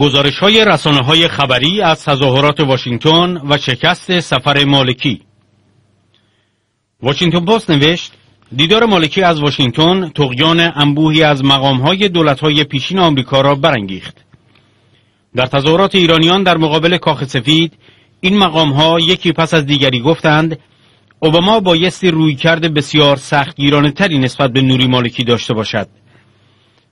گزارش های رسانه های خبری از تظاهرات واشنگتن و شکست سفر مالکی واشنگتن پست نوشت دیدار مالکی از واشنگتن تقیان انبوهی از مقامهای دولتهای پیشین آمریکا را برانگیخت. در تظاهرات ایرانیان در مقابل کاخ سفید این مقامها یکی پس از دیگری گفتند اوباما بایستی رویکرد بسیار سختگیرانه تری نسبت به نوری مالکی داشته باشد.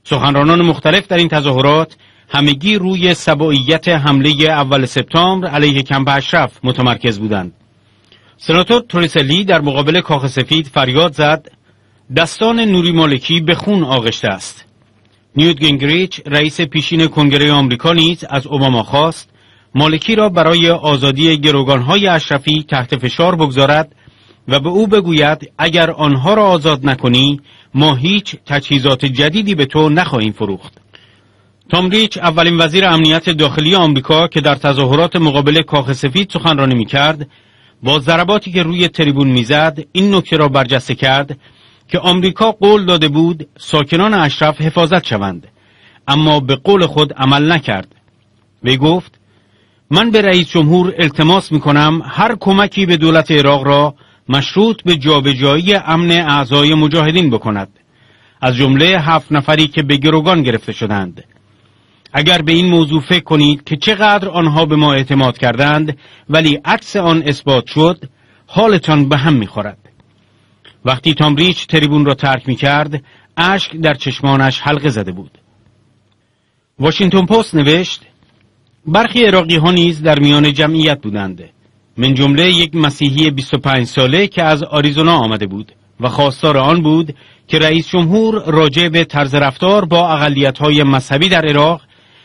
سخنرانان مختلف در این تظاهرات همگی روی سبعیت حمله اول سپتامبر علیه کمپ اشرف متمرکز بودند. سناتور توریسلی در مقابل کاخ سفید فریاد زد دستان نوری مالکی به خون آغشته است. نیوت گینگریچ رئیس پیشین کنگره آمریکا نیز از اوباما خواست مالکی را برای آزادی گروگانهای اشرفی تحت فشار بگذارد و به او بگوید اگر آنها را آزاد نکنی ما هیچ تجهیزات جدیدی به تو نخواهیم فروخت. تام ریچ اولین وزیر امنیت داخلی آمریکا که در تظاهرات مقابل کاخ سفید سخنرانی می کرد با ضرباتی که روی تریبون می‌زد این نکته را برجسته کرد که آمریکا قول داده بود ساکنان اشرف حفاظت شوند اما به قول خود عمل نکرد. وی گفت من به رئیس جمهور التماس می کنم هر کمکی به دولت عراق را مشروط به جابجایی امن اعضای مجاهدین بکند از جمله هفت نفری که به گروگان گرفته شدند. اگر به این موضوع فکر کنید که چقدر آنها به ما اعتماد کردند ولی عکس آن اثبات شد حالتان به هم می‌خورد. وقتی تامریچ تریبون را ترک می کرد اشک در چشمانش حلقه زده بود. واشنگتن پست نوشت برخی عراقی ها نیز در میان جمعیت بودند. من جمله یک مسیحی 25 ساله که از آریزونا آمده بود و خواستار آن بود که رئیس جمهور راجع به طرز رفتار با اقلیت های مذهبی در عراق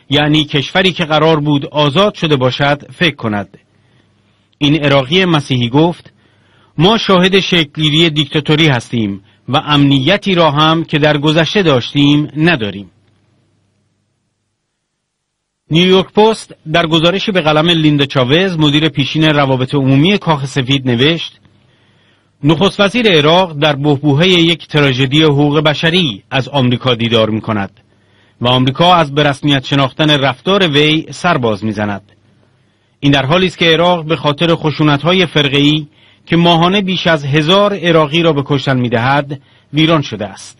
یعنی کشوری که قرار بود آزاد شده باشد فکر کند. این عراقی مسیحی گفت ما شاهد شکلگیری دیکتاتوری هستیم و امنیتی را هم که در گذشته داشتیم نداریم. نیویورک پست در گزارشی به قلم لیندا چاوز مدیر پیشین روابط عمومی کاخ سفید نوشت نخست وزیر عراق در بحبوحه یک تراژدی حقوق بشری از آمریکا دیدار می کند و آمریکا از به رسمیت شناختن رفتار وی سرباز می‌زند. این در حالی است که عراق به خاطر خشونت‌های فرقه‌ای که ماهانه بیش از هزار عراقی را به کشتن می‌دهد ویران شده است.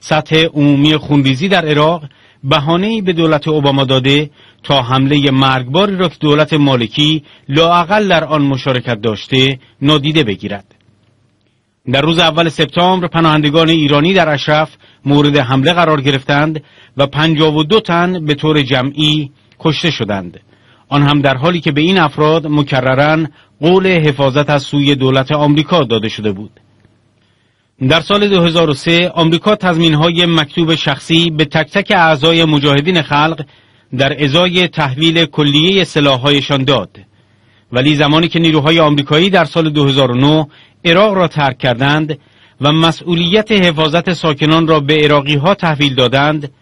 سطح عمومی خونریزی در عراق بهانه‌ای به دولت اوباما داده تا حمله مرگباری را که دولت مالکی لااقل در آن مشارکت داشته نادیده بگیرد. در روز اول سپتامبر پناهندگان ایرانی در اشرف مورد حمله قرار گرفتند و پنجاب و دو تن به طور جمعی کشته شدند. آن هم در حالی که به این افراد مکررن قول حفاظت از سوی دولت آمریکا داده شده بود. در سال 2003 آمریکا های مکتوب شخصی به تک تک اعضای مجاهدین خلق در ازای تحویل کلیه سلاحهایشان داد. ولی زمانی که نیروهای آمریکایی در سال 2009 عراق را ترک کردند و مسئولیت حفاظت ساکنان را به عراقی ها تحویل دادند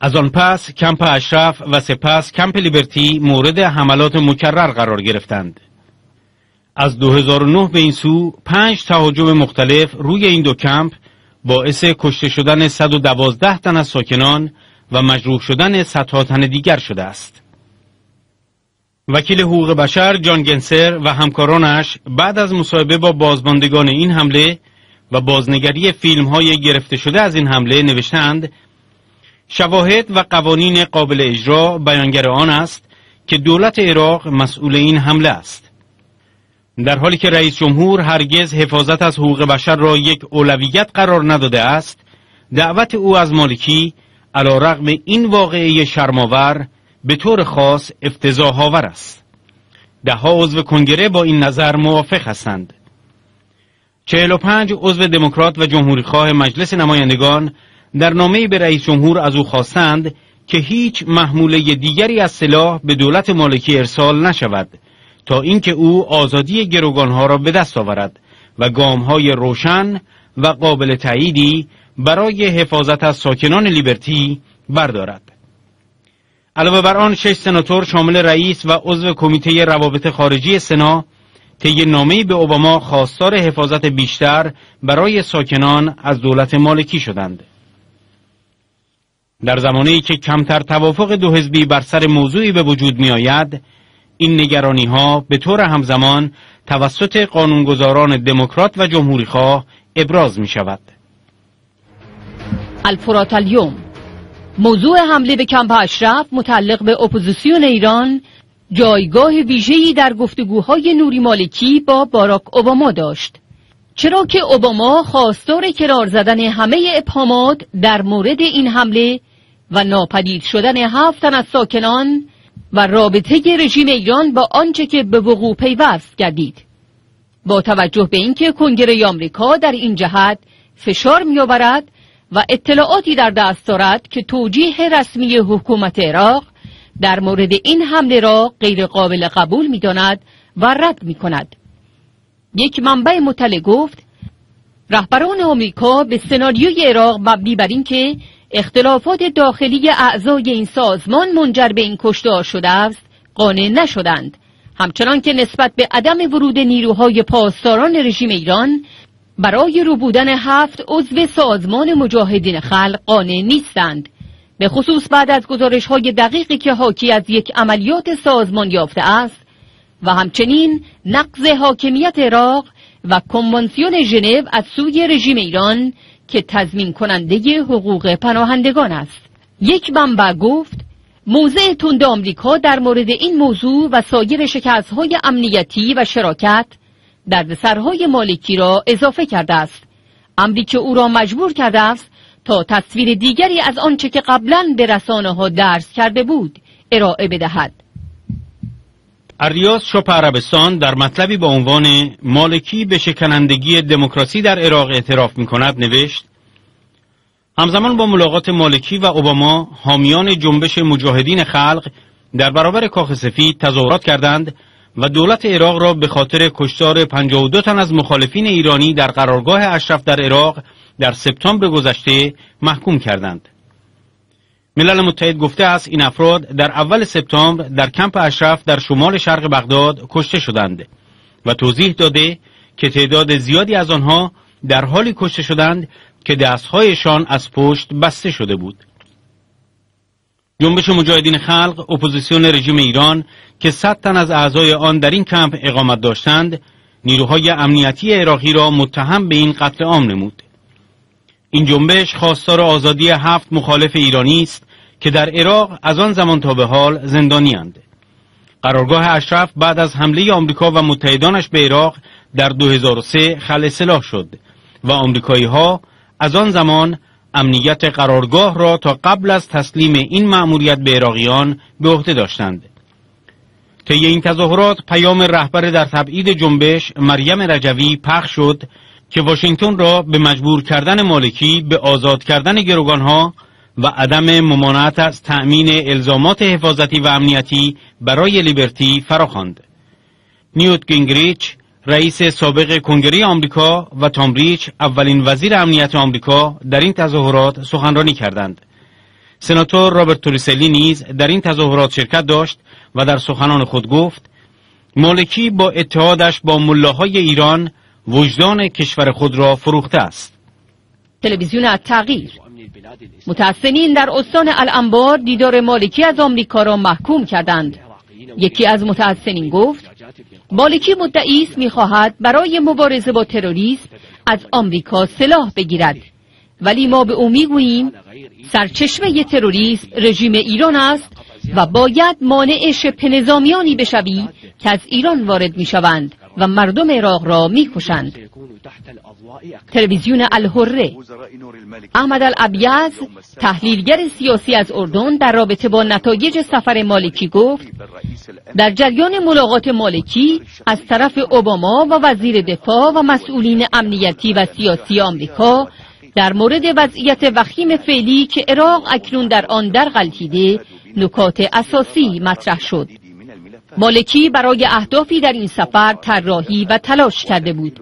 از آن پس کمپ اشرف و سپس کمپ لیبرتی مورد حملات مکرر قرار گرفتند از 2009 به این سو پنج تهاجم مختلف روی این دو کمپ باعث کشته شدن 112 تن از ساکنان و مجروح شدن صدها تن دیگر شده است. وکیل حقوق بشر جان گنسر و همکارانش بعد از مصاحبه با بازماندگان این حمله و بازنگری فیلم های گرفته شده از این حمله نوشتند شواهد و قوانین قابل اجرا بیانگر آن است که دولت عراق مسئول این حمله است. در حالی که رئیس جمهور هرگز حفاظت از حقوق بشر را یک اولویت قرار نداده است دعوت او از مالکی علا رغم این واقعه شرماور به طور خاص افتضاحآور است دهها عضو کنگره با این نظر موافق هستند 45 عضو دموکرات و جمهوریخواه مجلس نمایندگان در نامه‌ای به رئیس جمهور از او خواستند که هیچ محموله دیگری از سلاح به دولت مالکی ارسال نشود تا اینکه او آزادی گروگانها را به دست آورد و گامهای روشن و قابل تاییدی برای حفاظت از ساکنان لیبرتی بردارد. علاوه بر آن شش سناتور شامل رئیس و عضو کمیته روابط خارجی سنا طی نامه‌ای به اوباما خواستار حفاظت بیشتر برای ساکنان از دولت مالکی شدند. در زمانی که کمتر توافق دو حزبی بر سر موضوعی به وجود می آید این نگرانی ها به طور همزمان توسط قانونگذاران دموکرات و جمهوریخواه ابراز می شود. الفرات اليوم موضوع حمله به کمپ اشرف متعلق به اپوزیسیون ایران جایگاه ویژه‌ای در گفتگوهای نوری مالکی با باراک اوباما داشت. چرا که اوباما خواستار کنار زدن همه ابهامات در مورد این حمله و ناپدید شدن هفت تن از ساکنان و رابطه رژیم ایران با آنچه که به وقوع پیوست گردید. با توجه به اینکه کنگره آمریکا در این جهت فشار میآورد و اطلاعاتی در دست دارد که توجیه رسمی حکومت عراق در مورد این حمله را غیر قابل قبول می داند و رد می کند. یک منبع مطلع گفت رهبران آمریکا به سناریوی عراق مبنی بر اینکه اختلافات داخلی اعضای این سازمان منجر به این کشتار شده است قانع نشدند همچنان که نسبت به عدم ورود نیروهای پاسداران رژیم ایران برای روبودن هفت عضو سازمان مجاهدین خلق قانع نیستند. به خصوص بعد از گزارش های دقیقی که حاکی از یک عملیات سازمان یافته است و همچنین نقض حاکمیت عراق و کنوانسیون ژنو از سوی رژیم ایران که تضمین کننده حقوق پناهندگان است. یک منبع گفت موضع تند آمریکا در مورد این موضوع و سایر های امنیتی و شراکت دردسرهای مالکی را اضافه کرده است. امری که او را مجبور کرده است تا تصویر دیگری از آنچه که قبلا به رسانه ها درس کرده بود ارائه بدهد. اریاس شپ عربستان در مطلبی با عنوان مالکی به شکنندگی دموکراسی در عراق اعتراف می کند نوشت همزمان با ملاقات مالکی و اوباما حامیان جنبش مجاهدین خلق در برابر کاخ سفید تظاهرات کردند و دولت عراق را به خاطر کشتار 52 تن از مخالفین ایرانی در قرارگاه اشرف در عراق در سپتامبر گذشته محکوم کردند. ملل متحد گفته است این افراد در اول سپتامبر در کمپ اشرف در شمال شرق بغداد کشته شدند و توضیح داده که تعداد زیادی از آنها در حالی کشته شدند که دستهایشان از پشت بسته شده بود. جنبش مجاهدین خلق اپوزیسیون رژیم ایران که صد تن از اعضای آن در این کمپ اقامت داشتند نیروهای امنیتی عراقی را متهم به این قتل عام نمود. این جنبش خواستار آزادی هفت مخالف ایرانی است که در عراق از آن زمان تا به حال زندانیاند قرارگاه اشرف بعد از حمله آمریکا و متحدانش به عراق در 2003 خل سلاح شد و آمریکایی ها از آن زمان امنیت قرارگاه را تا قبل از تسلیم این مأموریت به عراقیان به عهده داشتند طی این تظاهرات پیام رهبر در تبعید جنبش مریم رجوی پخش شد که واشنگتن را به مجبور کردن مالکی به آزاد کردن گروگانها و عدم ممانعت از تأمین الزامات حفاظتی و امنیتی برای لیبرتی فراخواند. نیوت گینگریچ رئیس سابق کنگره آمریکا و تام ریج اولین وزیر امنیت آمریکا در این تظاهرات سخنرانی کردند. سناتور رابرت توریسلی نیز در این تظاهرات شرکت داشت و در سخنان خود گفت مالکی با اتحادش با ملاهای ایران وجدان کشور خود را فروخته است. تلویزیون التغییر متحسنین در استان الانبار دیدار مالکی از آمریکا را محکوم کردند. یکی از متحسنین گفت مالکی مدعی است می‌خواهد برای مبارزه با تروریسم از آمریکا سلاح بگیرد. ولی ما به او می‌گوییم سرچشمه تروریسم رژیم ایران است و باید مانع شبه نظامیانی بشوی که از ایران وارد می‌شوند. و مردم عراق را می‌کشند. تلویزیون الحره. احمد الابیز تحلیلگر سیاسی از اردن در رابطه با نتایج سفر مالکی گفت در جریان ملاقات مالکی از طرف اوباما و وزیر دفاع و مسئولین امنیتی و سیاسی آمریکا در مورد وضعیت وخیم فعلی که عراق اکنون در آن در غلطیده نکات اساسی مطرح شد. مالکی برای اهدافی در این سفر طراحی و تلاش کرده بود.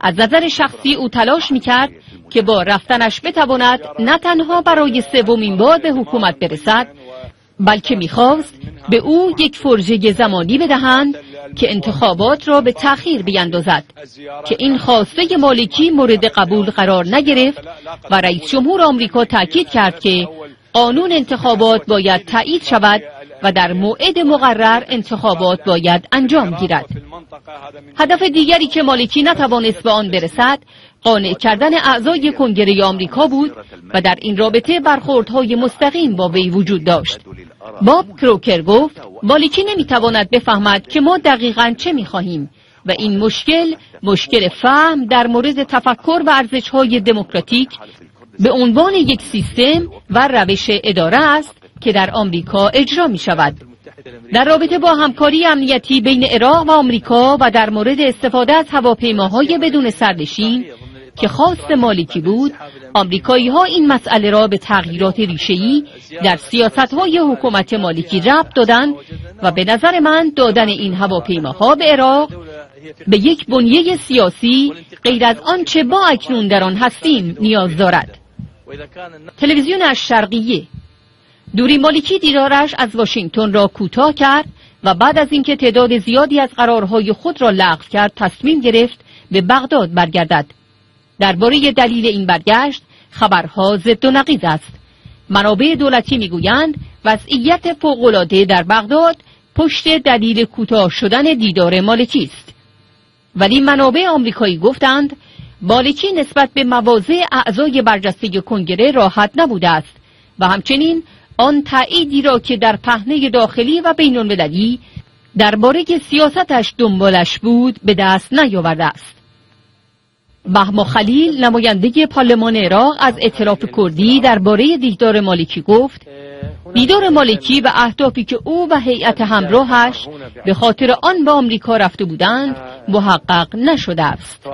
از نظر شخصی او تلاش می‌کرد که با رفتنش بتواند نه تنها برای سومین بار به حکومت برسد بلکه می‌خواست به او یک فرجه زمانی بدهند که انتخابات را به تأخیر بیندازد که این خواسته مالکی مورد قبول قرار نگرفت و رئیس جمهور آمریکا تاکید کرد که قانون انتخابات باید تایید شود و در موعد مقرر انتخابات باید انجام گیرد. هدف دیگری که مالکی نتوانست به آن برسد قانع کردن اعضای کنگره آمریکا بود و در این رابطه برخوردهای مستقیم با وی وجود داشت. باب کروکر گفت مالکی نمی‌تواند بفهمد که ما دقیقا چه می‌خواهیم و این مشکل مشکل فهم در مورد تفکر و ارزشهای دموکراتیک به عنوان یک سیستم و روش اداره است که در آمریکا اجرا می شود. در رابطه با همکاری امنیتی بین عراق و آمریکا و در مورد استفاده از هواپیماهای بدون سرنشین که خواست مالکی بود آمریکایی ها این مسئله را به تغییرات ریشه‌ای در سیاست های حکومت مالکی ربط دادند و به نظر من دادن این هواپیماها به عراق به یک بنیه سیاسی غیر از آنچه با اکنون در آن هستیم نیاز دارد تلویزیون الشرقیه دوری مالکی دیدارش از واشنگتن را کوتاه کرد و بعد از اینکه تعداد زیادی از قرارهای خود را لغو کرد تصمیم گرفت به بغداد برگردد. درباره دلیل این برگشت خبرها ضد و نقیض است. منابع دولتی می‌گویند وضعیت فوقالعاده در بغداد پشت دلیل کوتاه شدن دیدار مالکی است. ولی منابع آمریکایی گفتند مالکی نسبت به مواضع اعضای برجسته کنگره راحت نبوده است و همچنین آن تأییدی را که در پهنه داخلی و بین المللی درباره سیاستش دنبالش بود به دست نیاورده است. بهما خلیل نماینده پارلمان عراق از اطلاف کردی درباره دیدار مالکی گفت دیدار مالکی و اهدافی که او و هیئت همراهش به خاطر آن به آمریکا رفته بودند محقق نشده است.